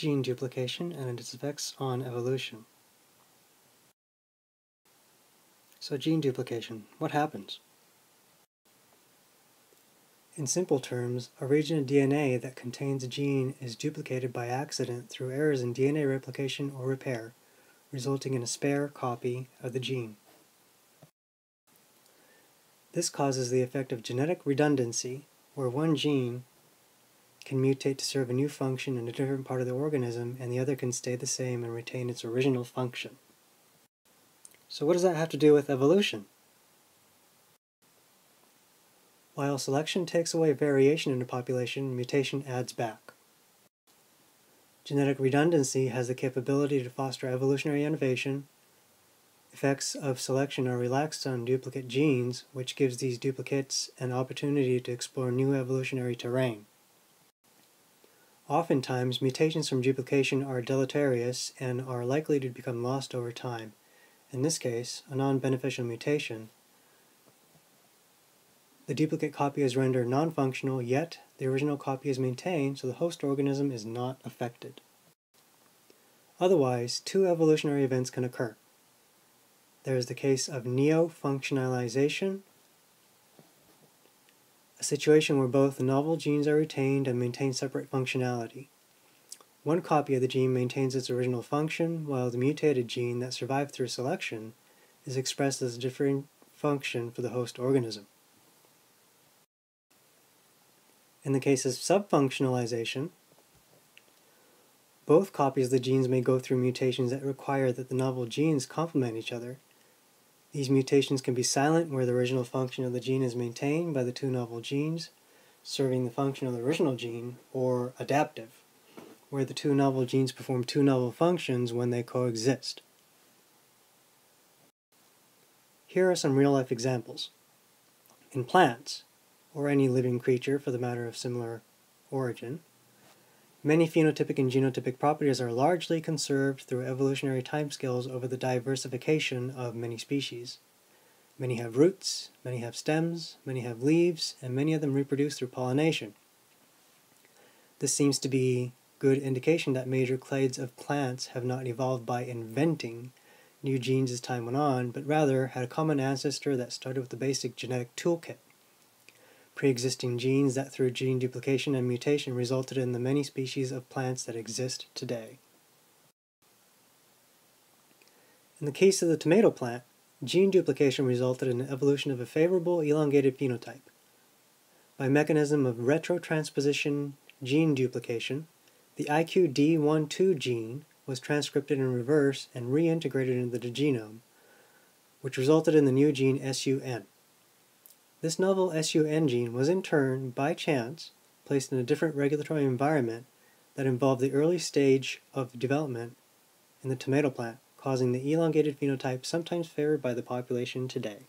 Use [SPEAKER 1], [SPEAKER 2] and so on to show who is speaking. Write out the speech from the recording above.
[SPEAKER 1] Gene duplication and its effects on evolution. So gene duplication, what happens? In simple terms, a region of DNA that contains a gene is duplicated by accident through errors in DNA replication or repair, resulting in a spare copy of the gene. This causes the effect of genetic redundancy, where one gene can mutate to serve a new function in a different part of the organism and the other can stay the same and retain its original function. So what does that have to do with evolution? While selection takes away variation in a population, mutation adds back. Genetic redundancy has the capability to foster evolutionary innovation. Effects of selection are relaxed on duplicate genes, which gives these duplicates an opportunity to explore new evolutionary terrain. Oftentimes, mutations from duplication are deleterious and are likely to become lost over time. In this case, a non-beneficial mutation, the duplicate copy is rendered non-functional, yet the original copy is maintained so the host organism is not affected. Otherwise, two evolutionary events can occur. There is the case of neo-functionalization a situation where both the novel genes are retained and maintain separate functionality. One copy of the gene maintains its original function, while the mutated gene that survived through selection is expressed as a different function for the host organism. In the case of subfunctionalization, both copies of the genes may go through mutations that require that the novel genes complement each other, these mutations can be silent where the original function of the gene is maintained by the two novel genes, serving the function of the original gene, or adaptive, where the two novel genes perform two novel functions when they coexist. Here are some real-life examples. In plants, or any living creature for the matter of similar origin, Many phenotypic and genotypic properties are largely conserved through evolutionary timescales over the diversification of many species. Many have roots, many have stems, many have leaves, and many of them reproduce through pollination. This seems to be good indication that major clades of plants have not evolved by inventing new genes as time went on, but rather had a common ancestor that started with the basic genetic toolkit pre-existing genes that through gene duplication and mutation resulted in the many species of plants that exist today. In the case of the tomato plant, gene duplication resulted in the evolution of a favorable elongated phenotype. By mechanism of retrotransposition gene duplication, the IQD12 gene was transcripted in reverse and reintegrated into the genome, which resulted in the new gene SUN. This novel SUN gene was in turn, by chance, placed in a different regulatory environment that involved the early stage of development in the tomato plant, causing the elongated phenotype sometimes favored by the population today.